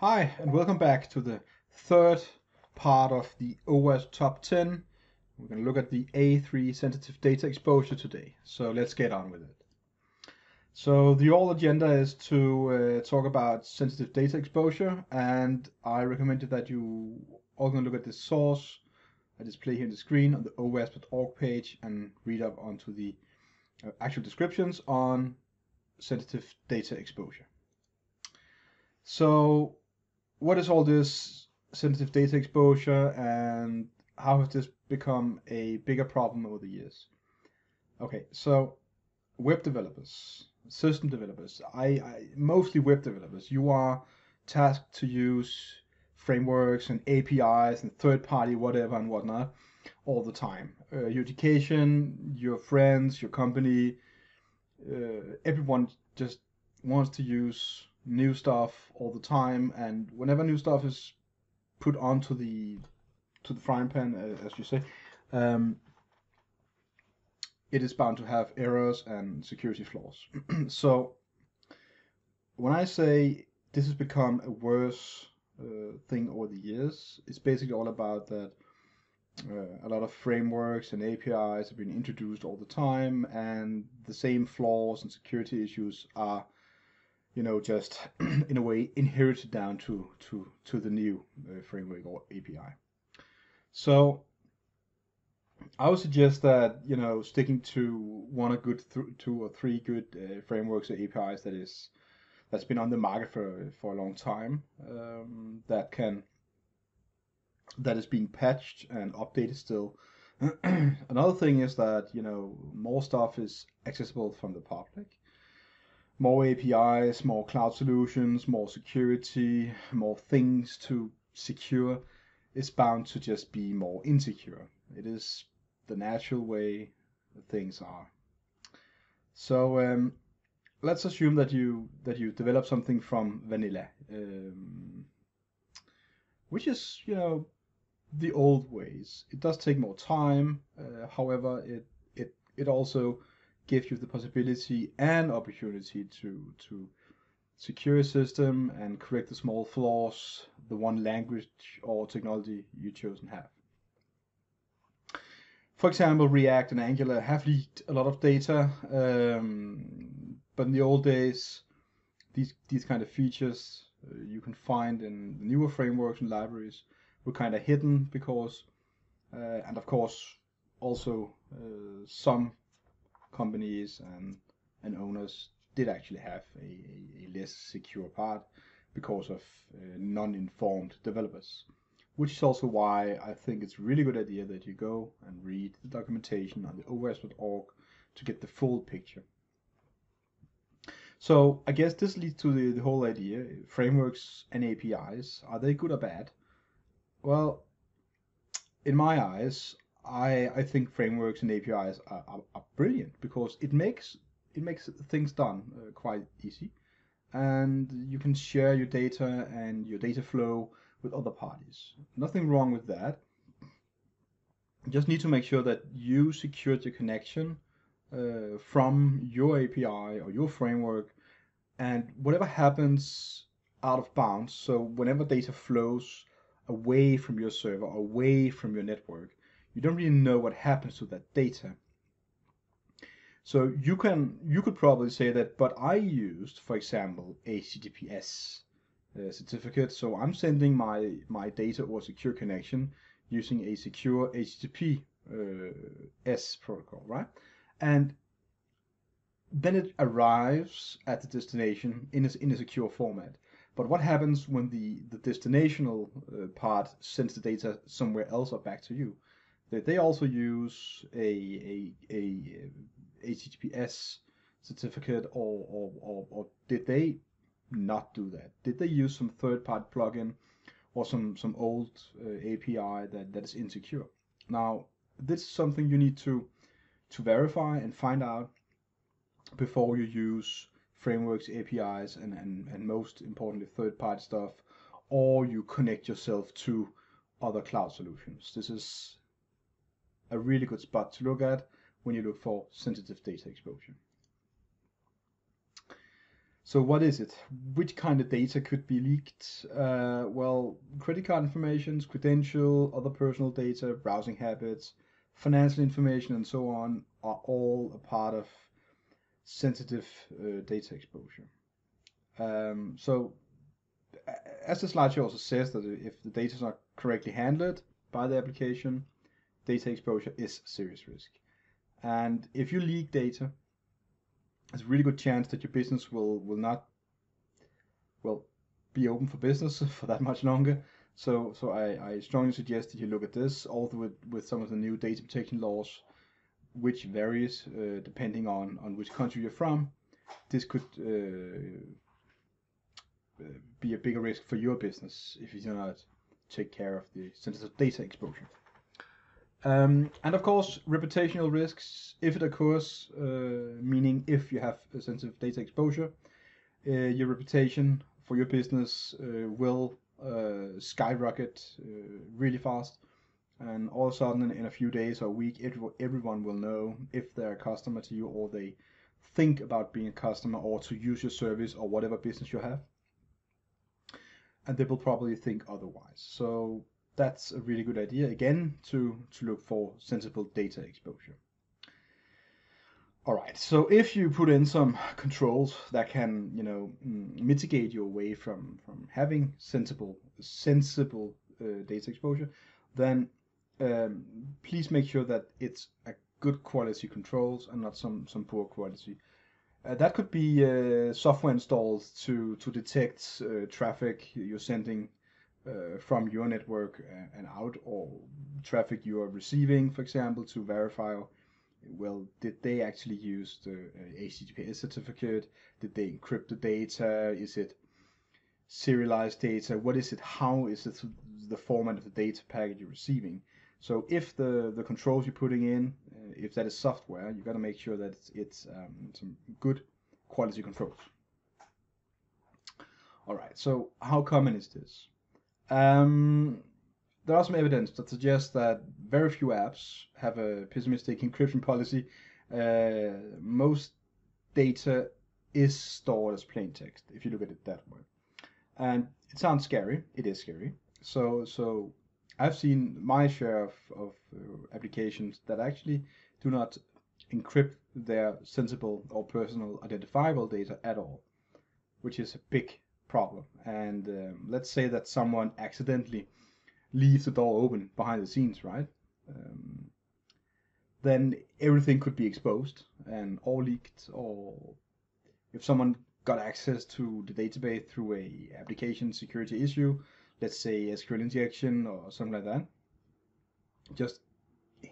Hi, and welcome back to the third part of the OWASP Top 10. We're going to look at the A3 sensitive data exposure today. So let's get on with it. So the all agenda is to uh, talk about sensitive data exposure, and I recommended that you all going to look at the source I display here on the screen on the owasp.org page and read up onto the uh, actual descriptions on sensitive data exposure. So what is all this sensitive data exposure and how has this become a bigger problem over the years? Okay, so web developers, system developers, I, I mostly web developers, you are tasked to use frameworks and APIs and third-party whatever and whatnot all the time. Uh, your education, your friends, your company, uh, everyone just wants to use new stuff all the time, and whenever new stuff is put onto the to the frying pan, uh, as you say, um, it is bound to have errors and security flaws. so when I say this has become a worse uh, thing over the years, it's basically all about that uh, a lot of frameworks and APIs have been introduced all the time, and the same flaws and security issues are you know, just in a way inherited down to to to the new uh, framework or API. So I would suggest that you know sticking to one or good two or three good uh, frameworks or APIs that is that's been on the market for for a long time um, that can that is being patched and updated still. Another thing is that you know more stuff is accessible from the public more APIs, more cloud solutions, more security, more things to secure is bound to just be more insecure. It is the natural way things are. So um, let's assume that you that you develop something from vanilla, um, which is you know the old ways. It does take more time. Uh, however, it it it also give you the possibility and opportunity to to secure a system and correct the small flaws the one language or technology you chosen have. For example, React and Angular have leaked a lot of data, um, but in the old days, these these kind of features uh, you can find in the newer frameworks and libraries were kind of hidden because, uh, and of course, also uh, some companies and, and owners did actually have a, a, less secure part because of uh, non-informed developers. Which is also why I think it's a really good idea that you go and read the documentation on the owasp.org to get the full picture. So I guess this leads to the, the whole idea, frameworks and APIs, are they good or bad? Well, in my eyes, I I think frameworks and APIs are, are, are brilliant because it makes it makes things done uh, quite easy, and you can share your data and your data flow with other parties. Nothing wrong with that. You just need to make sure that you secure the connection uh, from your API or your framework, and whatever happens out of bounds. So whenever data flows away from your server, away from your network, you don't really know what happens to that data. So you can you could probably say that, but I used, for example, HTTPS uh, certificate. So I'm sending my my data or secure connection using a secure HTTP uh, S protocol, right? And then it arrives at the destination in a, in a secure format. But what happens when the, the destinational uh, part sends the data somewhere else or back to you? Did they also use a a, a HTTPS certificate, or, or, or, or did they not do that? Did they use some third-party plugin or some some old uh, API that, that is insecure? Now, this is something you need to to verify and find out before you use frameworks, APIs, and, and, and most importantly, third-party stuff, or you connect yourself to other cloud solutions. This is a really good spot to look at when you look for sensitive data exposure. So what is it? Which kind of data could be leaked? Uh, well, credit card information, credential, other personal data, browsing habits, financial information, and so on are all a part of sensitive uh, data exposure. Um, so as the slideshow also says that if the data is not correctly handled by the application, data exposure is serious risk. And if you leak data, there's a really good chance that your business will will not well be open for business for that much longer. So so I, I strongly suggest that you look at this, also with, with some of the new data protection laws, which varies uh, depending on, on which country you're from. This could uh, be a bigger risk for your business if you do not take care of the sensitive data exposure. Um, and of course, reputational risks, if it occurs, uh, meaning if you have a sensitive data exposure, uh, your reputation for your business uh, will uh, skyrocket uh, really fast. And all of a sudden, in a few days or a week, everyone will know if they're a customer to you or they think about being a customer or to use your service or whatever business you have. And they will probably think otherwise. So that's a really good idea again to, to look for sensible data exposure. All right, so if you put in some controls that can, you know, mm, mitigate your way from from having sensible sensible uh, data exposure, then um, please make sure that it's a good quality controls and not some some poor quality. Uh, that could be uh, software installed to to detect uh, traffic you're sending uh, from your network uh, and out, or traffic you are receiving, for example, to verify well, did they actually use the uh, HTTPS certificate? Did they encrypt the data? Is it serialized data? What is it? How is it the format of the data packet you're receiving? So if the, the controls you're putting in, uh, if that is software, you've got to make sure that it's, it's um, some good quality controls. All right, so how common is this? Um, there are some evidence that suggests that very few apps have a pessimistic encryption policy. Uh, most data is stored as plain text, if you look at it that way. And it sounds scary. It is scary. So, so I've seen my share of, of uh, applications that actually do not encrypt their sensible or personal identifiable data at all, which is a big problem. And um, let's say that someone accidentally leaves the door open behind the scenes, right? Um, then everything could be exposed and all leaked or if someone got access to the database through a application security issue let's say SQL injection or something like that just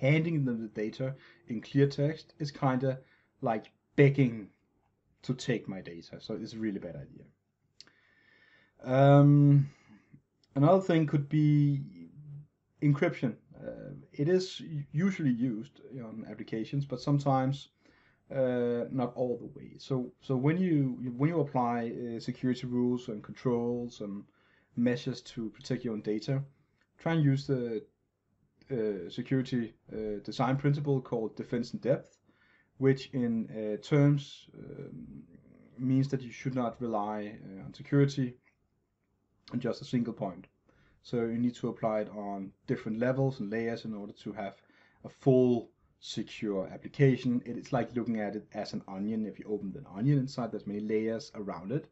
handing them the data in clear text is kind of like begging to take my data so it's a really bad idea um, another thing could be encryption uh, it is usually used on applications, but sometimes uh, not all the way. So so when you when you apply uh, security rules and controls and measures to protect your own data, try and use the uh, security uh, design principle called defense in depth, which in uh, terms um, means that you should not rely on security on just a single point. So you need to apply it on different levels and layers in order to have a full secure application. It's like looking at it as an onion. If you open an onion inside, there's many layers around it.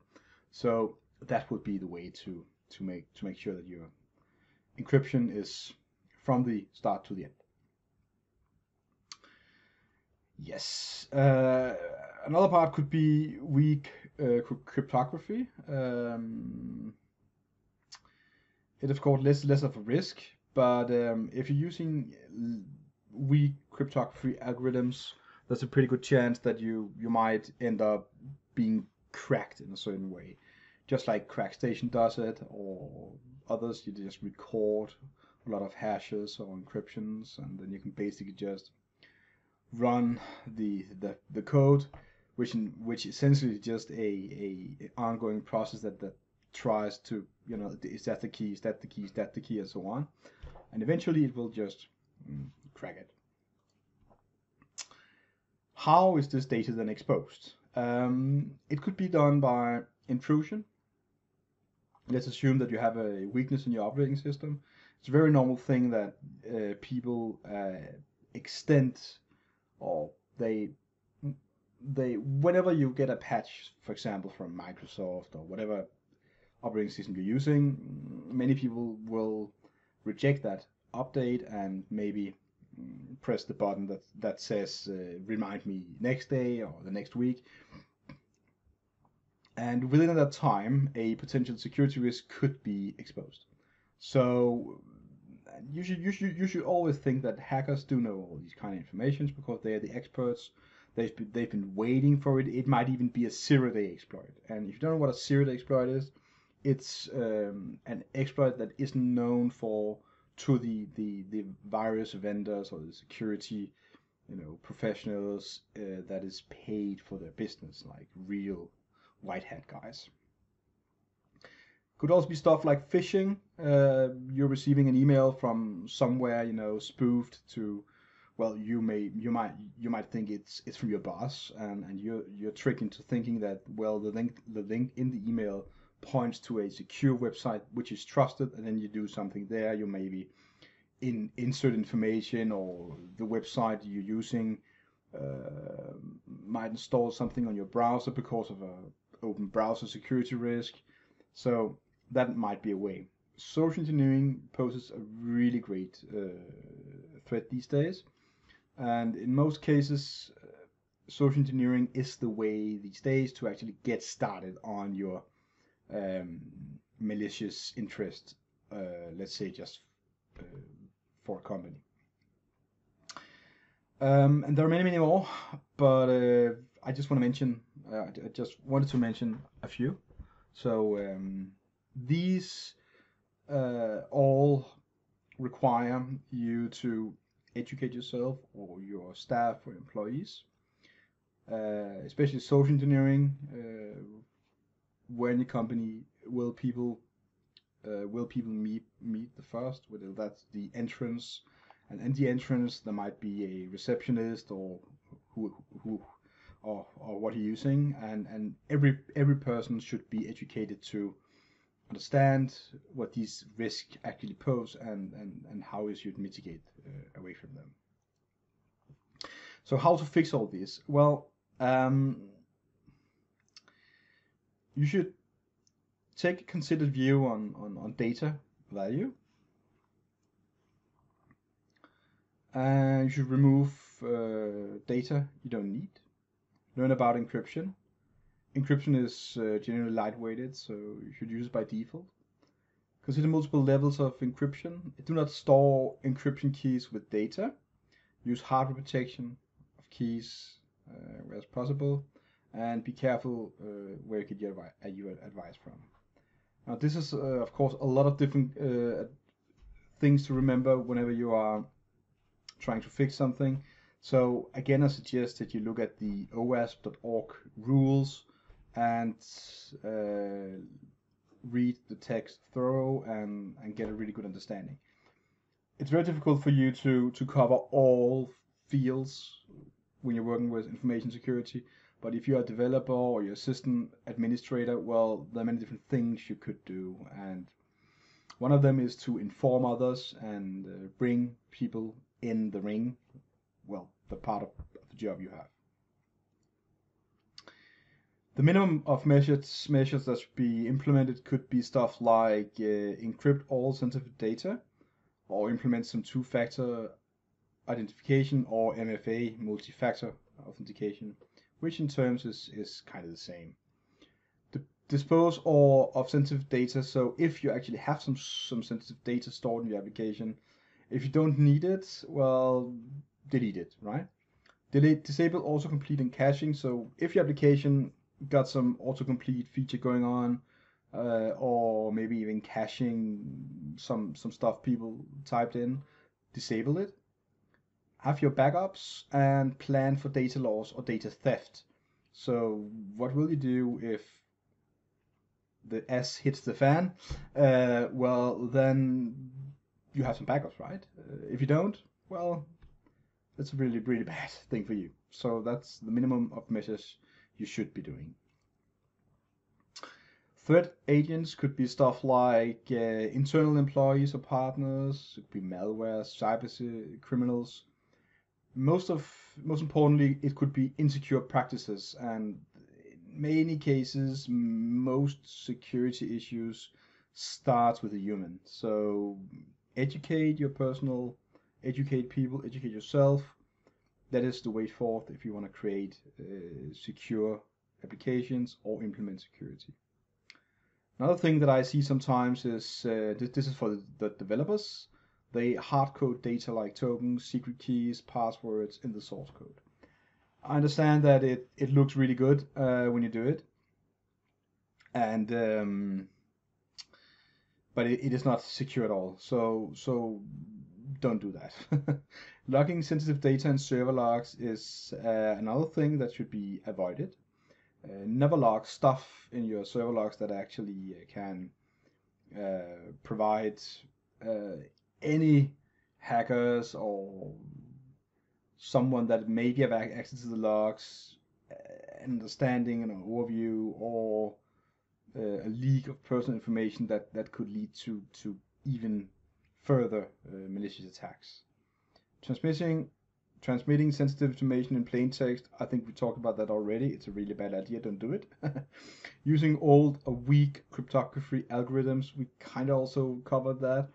So that would be the way to to make to make sure that your encryption is from the start to the end. Yes. Uh, another part could be weak uh, cryptography. Um, it of course less less of a risk, but um, if you're using weak cryptography algorithms, there's a pretty good chance that you you might end up being cracked in a certain way, just like CrackStation does it, or others. You just record a lot of hashes or encryptions, and then you can basically just run the the, the code, which in, which essentially is just a, a ongoing process that that tries to, you know, is that the key, is that the key, is that the key, and so on. And eventually it will just mm, crack it. How is this data then exposed? Um, it could be done by intrusion. Let's assume that you have a weakness in your operating system. It's a very normal thing that uh, people uh, extend or they they whenever you get a patch, for example, from Microsoft or whatever operating system you're using, many people will reject that update and maybe mm, press the button that that says uh, remind me next day or the next week. And within that time, a potential security risk could be exposed. So you should you should you should always think that hackers do know all these kind of informations because they are the experts. They've been, they've been waiting for it. It might even be a zero day exploit. And if you don't know what a zero day exploit is, it's um, an exploit that isn't known for to the, the, the virus vendors or the security you know professionals uh, that is paid for their business like real white hat guys could also be stuff like phishing. Uh, you're receiving an email from somewhere, you know, spoofed to, well, you may, you might, you might think it's it's from your boss, and and you're you're tricked into thinking that well, the link the link in the email points to a secure website which is trusted, and then you do something there. You maybe in insert information or the website you're using uh, might install something on your browser because of a open browser security risk. So that might be a way. Social engineering poses a really great uh, threat these days, and in most cases, uh, social engineering is the way these days to actually get started on your um, malicious interest. Uh, let's say just uh, for a company. Um, and there are many, many more, but uh, I just want to mention. Uh, I just wanted to mention a few. So. Um, these uh, all require you to educate yourself or your staff or employees, uh, especially social engineering. Where in the company will people uh, will people meet meet the first? Whether that's the entrance, and in the entrance there might be a receptionist or who who or, or what are you're using, and and every every person should be educated to understand what these risks actually pose and, and, and how you should mitigate uh, away from them. So how to fix all this? Well, um, you should take a considered view on, on, on data value. And you should remove uh, data you don't need. Learn about encryption encryption is uh, generally lightweighted, so you should use it by default. Consider multiple levels of encryption. Do not store encryption keys with data. Use hardware protection of keys uh, where as possible, and be careful uh, where you get your, uh, your advice from. Now, this is, uh, of course, a lot of different uh, things to remember whenever you are trying to fix something. So again, I suggest that you look at the OWASP.org rules and uh, read the text thorough and, and get a really good understanding. It's very difficult for you to, to cover all fields when you're working with information security. But if you're a developer or you're a system administrator, well, there are many different things you could do. And one of them is to inform others and uh, bring people in the ring. Well, the part of the job you have. The minimum of measures measures that should be implemented could be stuff like uh, encrypt all sensitive data, or implement some two-factor identification or MFA, multi-factor authentication, which in terms is, is kind of the same. dispose or of sensitive data. So if you actually have some some sensitive data stored in your application, if you don't need it, well, delete it, right? Delete, disable autocomplete and caching. So if your application got some autocomplete feature going on, uh, or maybe even caching some some stuff people typed in, disable it. Have your backups and plan for data loss or data theft. So what will you do if the S hits the fan? Uh, well, then you have some backups, right? Uh, if you don't, well, that's a really really bad thing for you. So that's the minimum of measures you should be doing. Threat agents could be stuff like uh, internal employees or partners. It could be malware, cyber criminals. Most of most importantly, it could be insecure practices, and in many cases, most security issues starts with a human. So educate your personal, educate people, educate yourself. That is the way forth if you want to create uh, secure applications or implement security. Another thing that I see sometimes is uh, this, this, is for the, the, developers. They hard code data like tokens, secret keys, passwords in the source code. I understand that it, it looks really good uh, when you do it, and um, but it, it is not secure at all. So so don't do that. Logging sensitive data in server logs is uh, another thing that should be avoided. Uh, never log stuff in your server logs that actually uh, can uh, provide uh, any hackers or someone that maybe have access to the logs, uh, understanding and an overview, or uh, a leak of personal information that, that could lead to, to even further uh, malicious attacks. Transmitting transmitting sensitive information in plain text, I think we talked about that already. It's a really bad idea. Don't do it. Using old or weak cryptography algorithms, we kind of also covered that.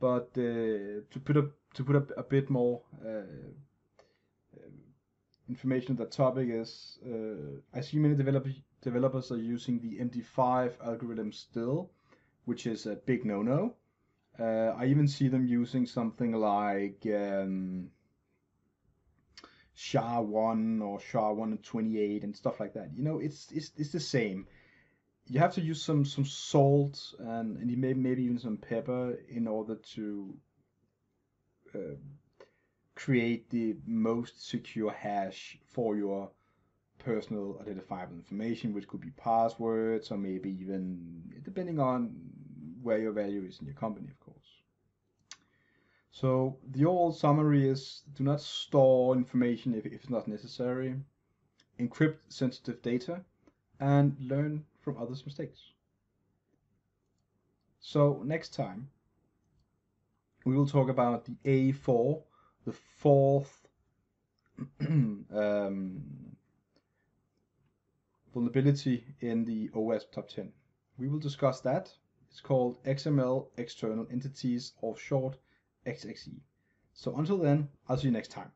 But uh, to put up to put up a bit more uh, information on that topic is uh, I see many developers developers are using the MD5 algorithm still, which is a big no-no. Uh, I even see them using something like um, SHA-1 or SHA-128 and stuff like that. You know, it's it's it's the same. You have to use some some salt and, and maybe maybe even some pepper in order to uh, create the most secure hash for your personal identifiable information, which could be passwords or maybe even depending on where your value is in your company, of course. So the old summary is do not store information if, if it's not necessary, encrypt sensitive data, and learn from others' mistakes. So next time we will talk about the A4 the fourth um, vulnerability in the OWASP top 10. We will discuss that. It's called XML External Entities or short XXE. So until then, I'll see you next time.